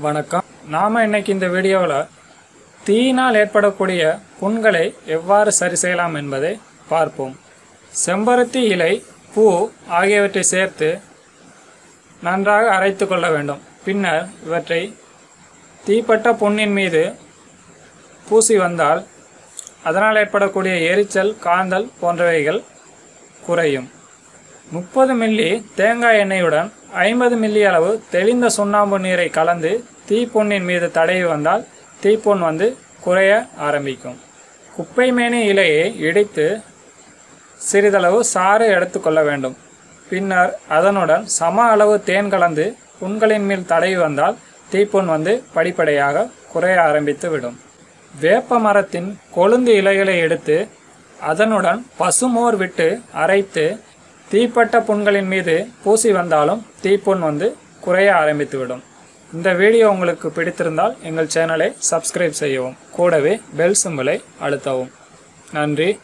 வணக்கம். நாம் இன்னைக்கு இந்த வீடியோவில் தீயினால் ஏற்படக்கூடிய புண்களை எவ்வாறு சரி செய்யலாம் என்பதை பார்ப்போம். செம்பருத்தி இலை பூ ஆகியவற்றை சேர்த்து நன்றாக அரைத்து கொள்ள வேண்டும். பின்னர் இவற்றை தீப்பட்ட புண்ணின் மீது பூசி வந்தால் அதனால் ஏற்படக்கூடிய எரிச்சல் காந்தல் போன்றவைகள் குறையும். முப்பது மில்லி தேங்காய் எண்ணெயுடன் ஐம்பது மில்லி அளவு தெளிந்த சுண்ணாம்பு நீரை கலந்து தீப்பொண்ணின் மீது தடவி வந்தால் தீப்பொன் வந்து குறைய ஆரம்பிக்கும். குப்பைமேனி இலையை இடித்து சிறிதளவு சாறு எடுத்துக்கொள்ள வேண்டும். பின்னர் அதனுடன் சம அளவு தேன் கலந்து புண்களின் மேல் தடவி வந்தால் தீப்புண் வந்து படிப்படியாக குறைய ஆரம்பித்து விடும். வேப்ப மரத்தின் கொழுந்து இலைகளை எடுத்து அதனுடன் பசுமோர் விட்டு அரைத்து தீப்பட்ட புண்களின் மீது பூசி வந்தாலும் தீப்புண் வந்து குறைய ஆரம்பித்துவிடும். இந்த வீடியோ உங்களுக்கு பிடித்திருந்தால் எங்கள் சேனலை சப்ஸ்கிரைப் செய்யவும். கூடவே பெல் சிம்பிளை அழுத்தவும். நன்றி.